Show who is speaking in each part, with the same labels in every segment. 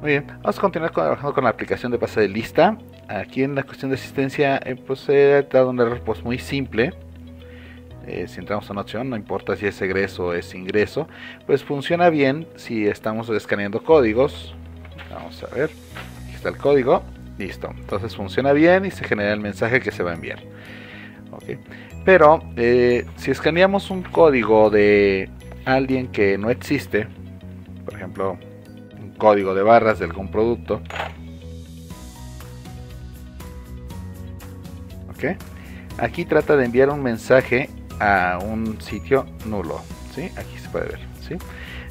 Speaker 1: Muy bien, vamos a continuar trabajando con la aplicación de pase de lista. Aquí en la cuestión de asistencia, eh, pues he dado un error pues muy simple. Eh, si entramos a una opción, no importa si es egreso o es ingreso, pues funciona bien si estamos escaneando códigos. Vamos a ver, aquí está el código, listo. Entonces funciona bien y se genera el mensaje que se va a enviar. Pero eh, si escaneamos un código de alguien que no existe, por ejemplo, código de barras de algún producto. Ok. Aquí trata de enviar un mensaje a un sitio nulo. ¿sí? Aquí se puede ver. ¿sí?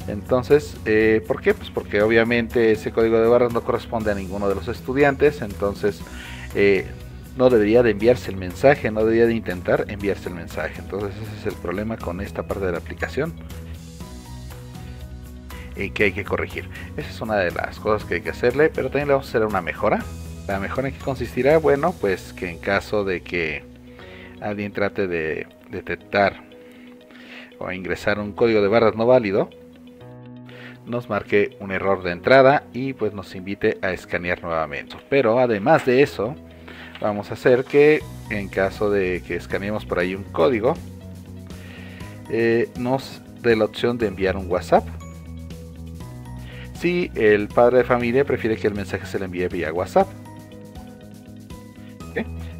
Speaker 1: Entonces, eh, ¿por qué? Pues porque obviamente ese código de barras no corresponde a ninguno de los estudiantes. Entonces, eh, no debería de enviarse el mensaje, no debería de intentar enviarse el mensaje. Entonces, ese es el problema con esta parte de la aplicación que hay que corregir. Esa es una de las cosas que hay que hacerle, pero también le vamos a hacer una mejora. La mejora en que consistirá, bueno, pues que en caso de que alguien trate de detectar o ingresar un código de barras no válido, nos marque un error de entrada y pues nos invite a escanear nuevamente. Pero además de eso, vamos a hacer que en caso de que escaneemos por ahí un código, eh, nos dé la opción de enviar un WhatsApp si el padre de familia prefiere que el mensaje se le envíe vía WhatsApp.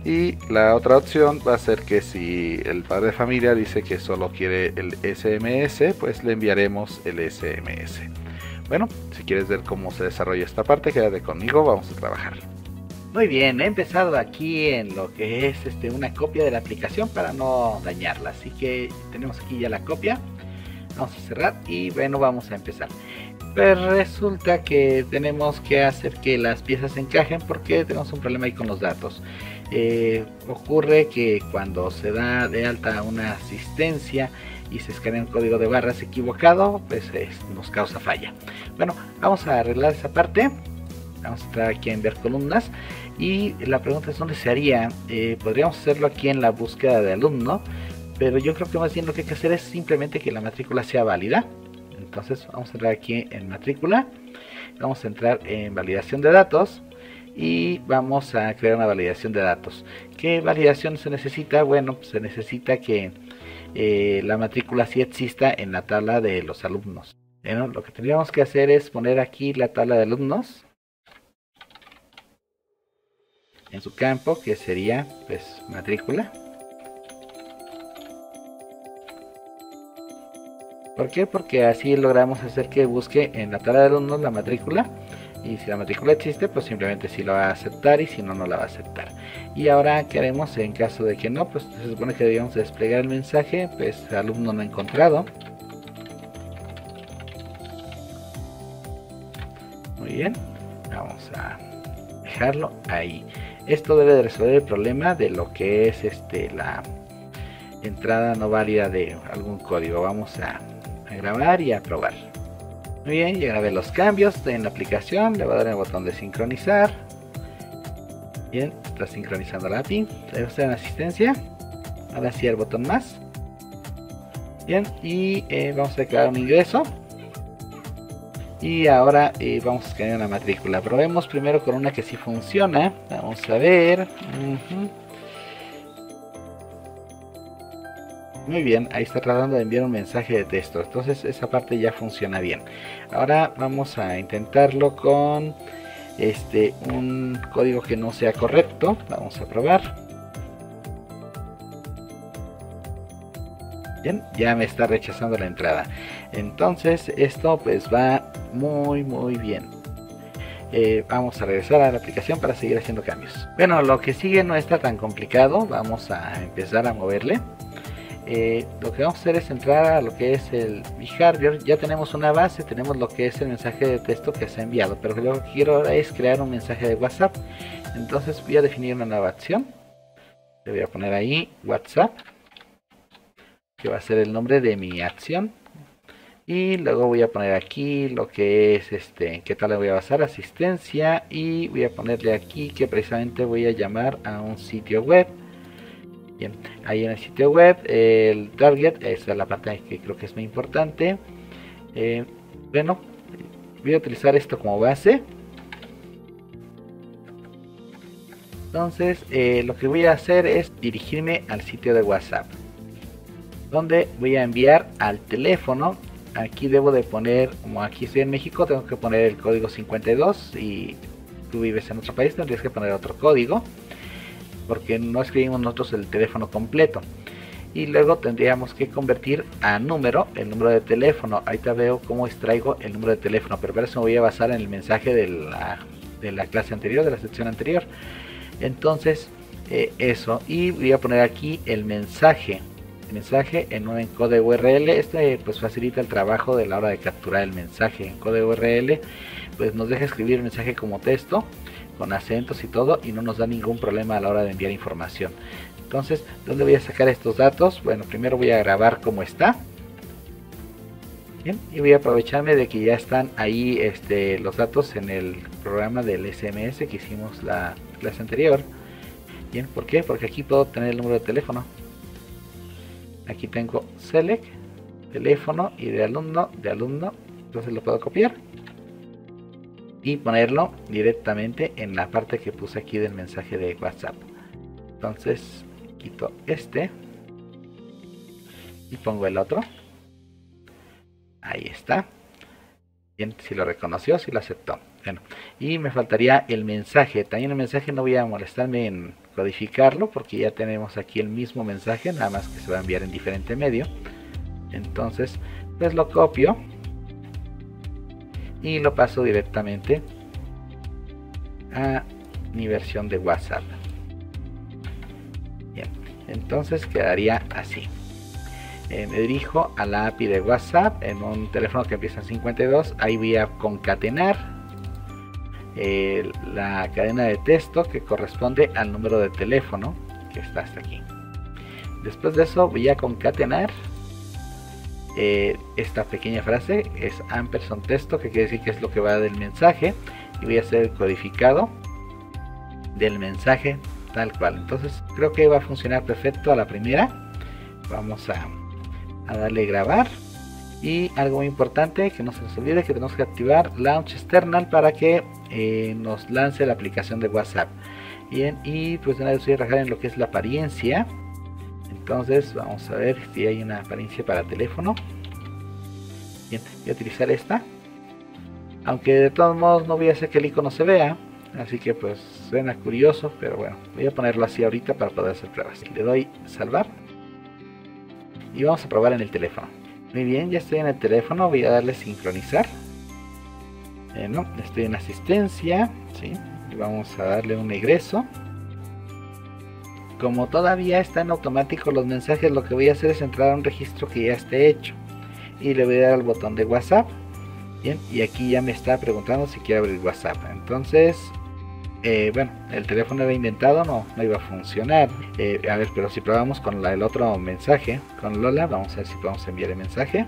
Speaker 1: Y la otra opción va a ser que si el padre de familia dice que solo quiere el SMS, pues le enviaremos el SMS. Bueno, si quieres ver cómo se desarrolla esta parte, quédate conmigo, vamos a trabajar.
Speaker 2: Muy bien, he empezado aquí en lo que es este, una copia de la aplicación para no dañarla. Así que tenemos aquí ya la copia. Vamos a cerrar y bueno, vamos a empezar. Resulta que tenemos que hacer que las piezas encajen porque tenemos un problema ahí con los datos. Eh, ocurre que cuando se da de alta una asistencia y se escanea un código de barras equivocado, pues nos causa falla. Bueno, vamos a arreglar esa parte. Vamos a entrar aquí en ver columnas. Y la pregunta es dónde se haría. Eh, podríamos hacerlo aquí en la búsqueda de alumno. Pero yo creo que más bien lo que hay que hacer es simplemente que la matrícula sea válida entonces vamos a entrar aquí en matrícula. Vamos a entrar en validación de datos y vamos a crear una validación de datos. ¿qué validación se necesita? bueno pues se necesita que eh, la matrícula sí exista en la tabla de los alumnos. Bueno, lo que tendríamos que hacer es poner aquí la tabla de alumnos en su campo que sería pues matrícula ¿Por qué? Porque así logramos hacer que busque en la tabla de alumnos la matrícula. Y si la matrícula existe, pues simplemente si la va a aceptar y si no, no la va a aceptar. Y ahora, ¿qué haremos en caso de que no? Pues se supone que debíamos desplegar el mensaje, pues alumno no encontrado. Muy bien, vamos a dejarlo ahí. Esto debe de resolver el problema de lo que es este la entrada no válida de algún código. Vamos a grabar y a probar. Muy bien, ya grabé los cambios en la aplicación, le voy a dar el botón de sincronizar. Bien, está sincronizando la API. Le voy a en asistencia. Ahora sí el botón más. Bien, y eh, vamos a declarar un ingreso. Y ahora eh, vamos a escanear una matrícula. Probemos primero con una que sí funciona. Vamos a ver. Muy bien, ahí está tratando de enviar un mensaje de texto. Entonces esa parte ya funciona bien. Ahora vamos a intentarlo con este un código que no sea correcto. Vamos a probar. Bien, ya me está rechazando la entrada. Entonces esto pues va muy muy bien. Eh, vamos a regresar a la aplicación para seguir haciendo cambios. Bueno, lo que sigue no está tan complicado. Vamos a empezar a moverle. Eh, lo que vamos a hacer es entrar a lo que es el behavior. Ya tenemos una base, tenemos lo que es el mensaje de texto que se ha enviado, pero lo que quiero ahora es crear un mensaje de WhatsApp. Entonces voy a definir una nueva acción. Le voy a poner ahí WhatsApp, que va a ser el nombre de mi acción. Y luego voy a poner aquí lo que es este, qué tal le voy a basar, asistencia. Y voy a ponerle aquí que precisamente voy a llamar a un sitio web Bien, ahí en el sitio web, el target, esa es la pantalla que creo que es muy importante. Eh, bueno, voy a utilizar esto como base. Entonces, eh, lo que voy a hacer es dirigirme al sitio de WhatsApp, donde voy a enviar al teléfono. Aquí debo de poner, como aquí estoy en México, tengo que poner el código 52 y tú vives en otro país, tendrías que poner otro código porque no escribimos nosotros el teléfono completo. Y luego tendríamos que convertir a número el número de teléfono. Ahorita veo cómo extraigo el número de teléfono pero para eso me voy a basar en el mensaje de la, de la clase anterior de la sección anterior. Entonces eh, eso y voy a poner aquí el mensaje el mensaje en un encode URL este pues facilita el trabajo de la hora de capturar el mensaje en código URL pues nos deja escribir el mensaje como texto con acentos y todo y no nos da ningún problema a la hora de enviar información. Entonces dónde voy a sacar estos datos bueno primero voy a grabar como está. Bien, y voy a aprovecharme de que ya están ahí este, los datos en el programa del SMS que hicimos la clase anterior. Bien ¿por qué? porque aquí puedo tener el número de teléfono. Aquí tengo select teléfono y de alumno de alumno. Entonces lo puedo copiar y ponerlo directamente en la parte que puse aquí del mensaje de WhatsApp. Entonces quito este y pongo el otro. Ahí está. Bien, si lo reconoció, si lo aceptó. Bueno, y me faltaría el mensaje. También el mensaje no voy a molestarme en codificarlo porque ya tenemos aquí el mismo mensaje, nada más que se va a enviar en diferente medio. Entonces, pues lo copio y lo paso directamente a mi versión de WhatsApp. Bien, entonces quedaría así. Eh, me dirijo a la API de WhatsApp en un teléfono que empieza en 52. Ahí voy a concatenar eh, la cadena de texto que corresponde al número de teléfono que está hasta aquí. Después de eso voy a concatenar eh, esta pequeña frase es ampersand texto que quiere decir que es lo que va del mensaje y voy a hacer el codificado del mensaje tal cual. Entonces creo que va a funcionar perfecto a la primera. Vamos a, darle grabar. Y algo muy importante que no se nos olvide que tenemos que activar launch external para que eh, nos lance la aplicación de whatsapp. Bien y pues nada voy a rajar en lo que es la apariencia entonces vamos a ver si hay una apariencia para teléfono. Bien voy a utilizar esta. Aunque de todos modos no voy a hacer que el icono se vea así que pues suena curioso pero bueno voy a ponerlo así ahorita para poder hacer pruebas. Le doy salvar. Y vamos a probar en el teléfono. Muy bien ya estoy en el teléfono voy a darle sincronizar. Bueno estoy en asistencia ¿sí? y vamos a darle un egreso como todavía está en automático los mensajes, lo que voy a hacer es entrar a un registro que ya esté hecho. Y le voy a dar al botón de WhatsApp. Bien, y aquí ya me está preguntando si quiere abrir WhatsApp. Entonces, eh, bueno, el teléfono era inventado, no, no iba a funcionar. Eh, a ver, pero si probamos con el otro mensaje, con Lola, vamos a ver si podemos enviar el mensaje.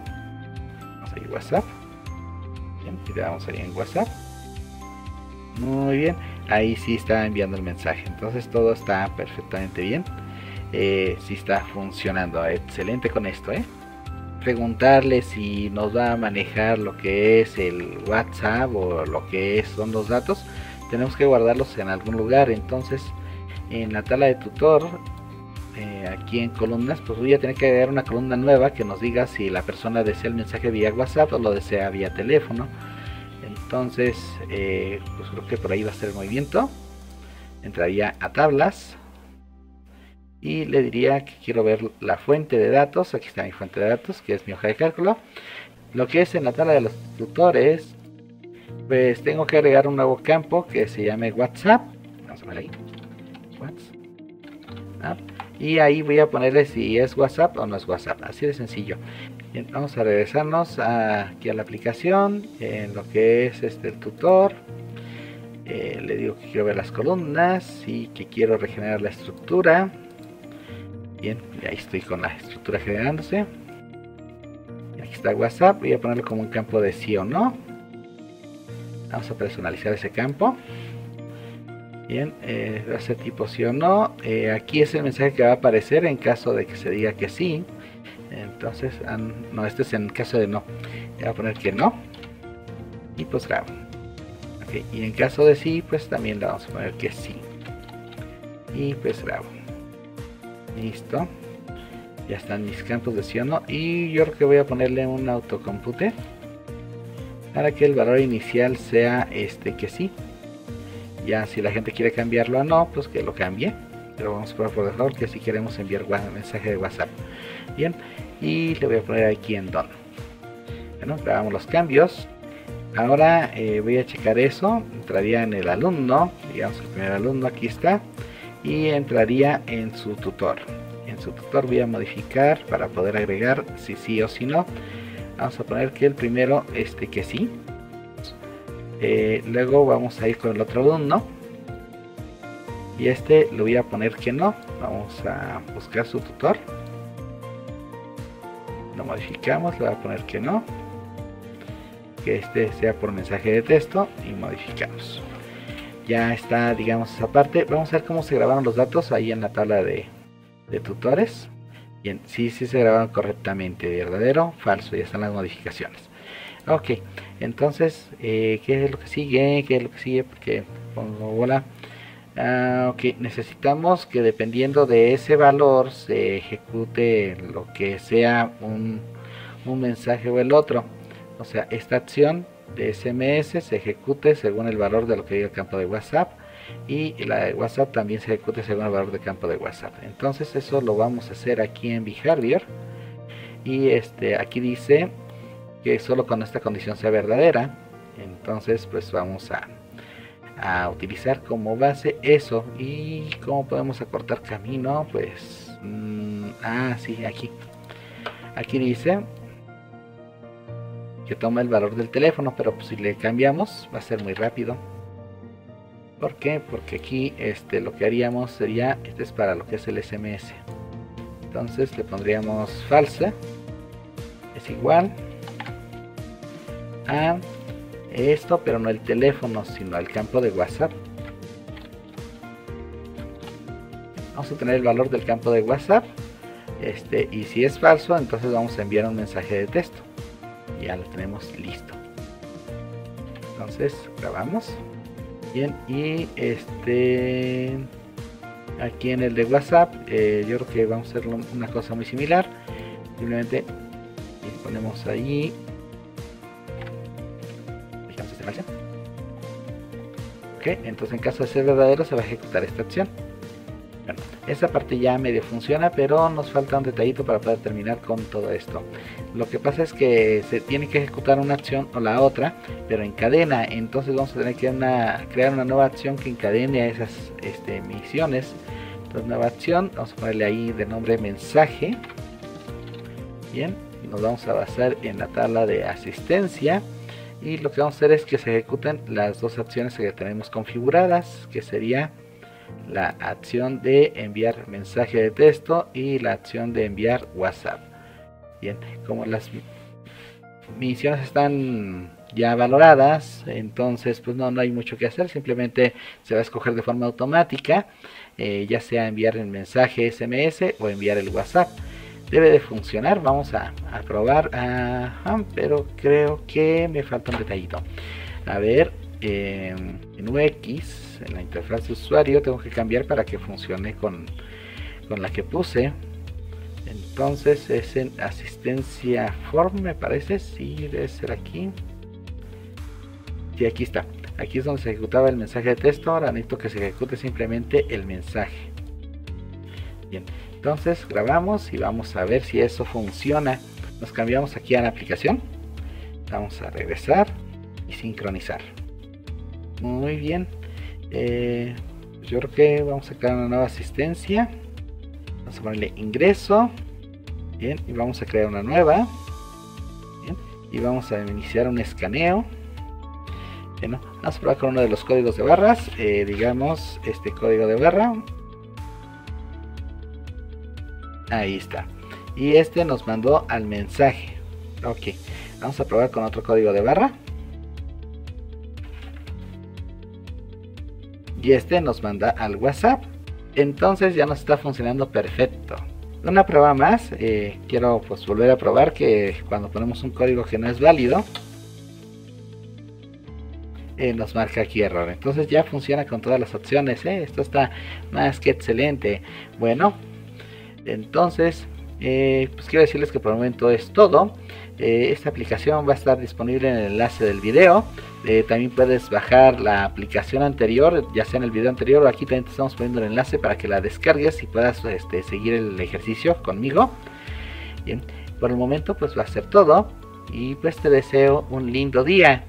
Speaker 2: Vamos a ir WhatsApp. Bien, y le damos ahí en WhatsApp. Muy bien ahí sí está enviando el mensaje. Entonces todo está perfectamente bien. Eh, sí está funcionando. Excelente con esto, ¿eh? Preguntarle si nos va a manejar lo que es el WhatsApp o lo que son los datos. Tenemos que guardarlos en algún lugar. Entonces, en la tabla de tutor, eh, aquí en columnas, pues voy a tener que agregar una columna nueva que nos diga si la persona desea el mensaje vía WhatsApp o lo desea vía teléfono entonces eh, pues creo que por ahí va a ser el movimiento. Entraría a tablas. Y le diría que quiero ver la fuente de datos. Aquí está mi fuente de datos que es mi hoja de cálculo. Lo que es en la tabla de los tutores pues tengo que agregar un nuevo campo que se llame whatsapp. Vamos a ver ahí WhatsApp. y ahí voy a ponerle si es whatsapp o no es whatsapp. Así de sencillo Bien, vamos a regresarnos aquí a la aplicación, en lo que es este el tutor. Eh, le digo que quiero ver las columnas y que quiero regenerar la estructura. Bien, ahí estoy con la estructura generándose. Aquí está WhatsApp, voy a ponerlo como un campo de sí o no. Vamos a personalizar ese campo. Bien, eh, va a ser tipo sí o no. Eh, aquí es el mensaje que va a aparecer en caso de que se diga que sí entonces no este es en caso de no. Voy a poner que no. Y pues grabo. Y en caso de sí pues también le vamos a poner que sí. Y pues grabo. Listo. Ya están mis campos de siono y yo creo que voy a ponerle un autocompute para que el valor inicial sea este que sí. Ya si la gente quiere cambiarlo a no pues que lo cambie. Pero vamos a probar por default que si queremos enviar mensaje de whatsapp. Bien y le voy a poner aquí en don bueno grabamos los cambios. Ahora eh, voy a checar eso. Entraría en el alumno digamos el primer alumno aquí está y entraría en su tutor. En su tutor voy a modificar para poder agregar si sí o si no. Vamos a poner que el primero este que sí. Eh, luego vamos a ir con el otro alumno. Y este lo voy a poner que no. Vamos a buscar su tutor modificamos le voy a poner que no que este sea por mensaje de texto y modificamos. Ya está digamos esa parte. Vamos a ver cómo se grabaron los datos ahí en la tabla de, tutores. Bien sí sí se grabaron correctamente verdadero falso ya están las modificaciones. Ok entonces eh, qué es lo que sigue qué es lo que sigue porque pongo bola ah, ok. Necesitamos que dependiendo de ese valor se ejecute lo que sea un, un mensaje o el otro. O sea esta acción de SMS se ejecute según el valor de lo que diga el campo de WhatsApp y la de WhatsApp también se ejecute según el valor del campo de WhatsApp. Entonces eso lo vamos a hacer aquí en Behavior y este aquí dice que solo cuando esta condición sea verdadera, entonces pues vamos a, a utilizar como base eso y cómo podemos acortar camino pues mm, ah sí aquí aquí dice que toma el valor del teléfono, pero pues, si le cambiamos va a ser muy rápido. ¿Por qué? Porque aquí este, lo que haríamos sería, este es para lo que es el SMS. Entonces le pondríamos falsa, es igual a esto, pero no el teléfono, sino el campo de WhatsApp. Vamos a tener el valor del campo de WhatsApp. Este, y si es falso, entonces vamos a enviar un mensaje de texto ya lo tenemos listo entonces grabamos bien y este aquí en el de whatsapp eh, yo creo que vamos a hacer una cosa muy similar simplemente ponemos ahí ok entonces en caso de ser verdadero se va a ejecutar esta acción esa parte ya medio funciona, pero nos falta un detallito para poder terminar con todo esto. Lo que pasa es que se tiene que ejecutar una acción o la otra, pero en cadena. Entonces vamos a tener que crear una nueva acción que encadene a esas este, misiones. Entonces nueva acción, vamos a ponerle ahí de nombre mensaje. Bien, nos vamos a basar en la tabla de asistencia y lo que vamos a hacer es que se ejecuten las dos acciones que tenemos configuradas que sería la acción de enviar mensaje de texto y la acción de enviar WhatsApp. Bien, como las misiones están ya valoradas, entonces pues no, no hay mucho que hacer, simplemente se va a escoger de forma automática, eh, ya sea enviar el mensaje SMS o enviar el WhatsApp. Debe de funcionar, vamos a, probar, pero creo que me falta un detallito. A ver, en UX, en la interfaz de usuario, tengo que cambiar para que funcione con, con la que puse. Entonces es en asistencia form, me parece. Sí, debe ser aquí. Y aquí está. Aquí es donde se ejecutaba el mensaje de texto. Ahora necesito que se ejecute simplemente el mensaje. Bien, entonces grabamos y vamos a ver si eso funciona. Nos cambiamos aquí a la aplicación. Vamos a regresar y sincronizar. Muy bien. Eh, yo creo que vamos a crear una nueva asistencia. Vamos a ponerle ingreso. Bien, y vamos a crear una nueva. Bien, y vamos a iniciar un escaneo. Bien, Vamos a probar con uno de los códigos de barras. Eh, digamos, este código de barra. Ahí está. Y este nos mandó al mensaje. Ok. Vamos a probar con otro código de barra. y este nos manda al WhatsApp. Entonces ya nos está funcionando perfecto. Una prueba más, eh, quiero pues volver a probar que cuando ponemos un código que no es válido, eh, nos marca aquí error. Entonces ya funciona con todas las opciones. ¿eh? Esto está más que excelente. Bueno, entonces, eh, pues quiero decirles que por el momento es todo. esta aplicación va a estar disponible en el enlace del video. también puedes bajar la aplicación anterior, ya sea en el video anterior o aquí también te estamos poniendo el enlace para que la descargues y puedas este, seguir el ejercicio conmigo. Bien, por el momento pues va a ser todo y pues te deseo un lindo día.